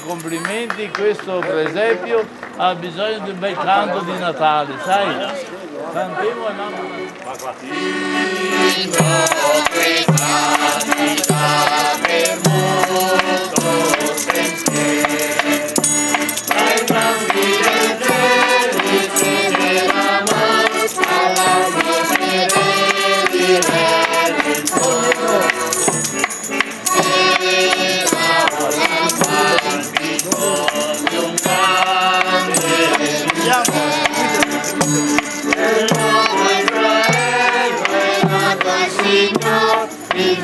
complimenti, questo presepio ha bisogno di un bel canto di Natale, sai? Cantiamo e mamma.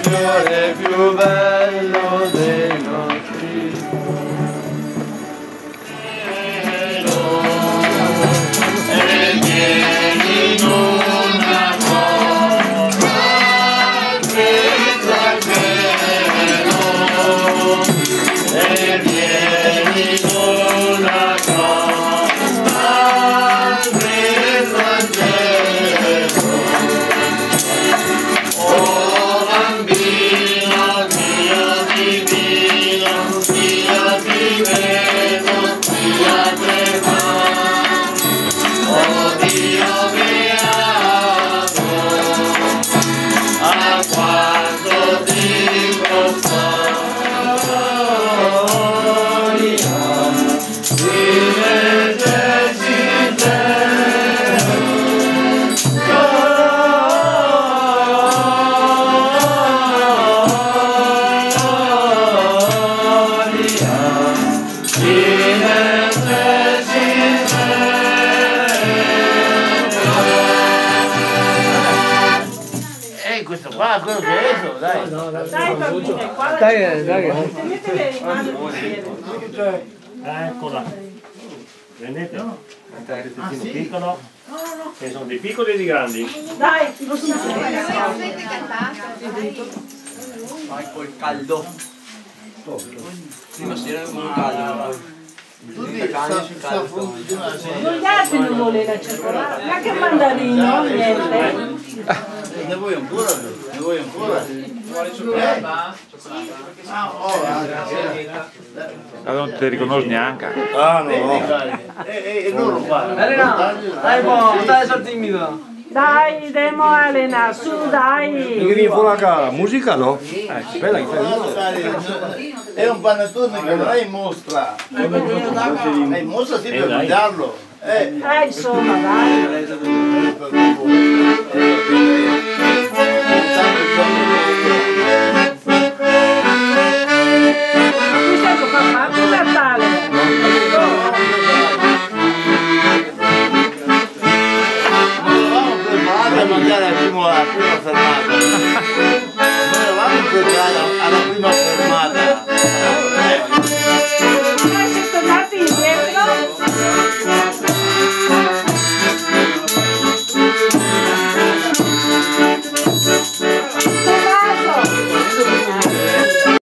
Fiore più bello dei nostri Eh, questo qua, quello che è eso, dai. Dai bambine, qua Dai, dai. tenetele in mano insieme. Eccola. Vedete? Ah, sì? Piccolo. Ce ne sono dei piccoli e dei grandi. Dai, lo so. Vai col caldo. Prima sera caldo. Di una sera. Non gli altri non voleva la cioccolata, neanche mandarino, niente. Ne vuoi ancora? Ne vuoi ancora? Eh? Ah, oh, Ah, non ti riconosco neanche. Ah E, e, e loro qua. Dai, buono, stai sto timido. Dai, demo Elena, su dai. Che viene fuori la musica no? Eh, bella che fai. È un panettone che non è in mostra. È in mostra sì per mangiarlo. Eh. Eh, insomma, dai. Eh, andare alla prima, alla prima fermata. Noi eravamo incontrati alla prima fermata. Eh.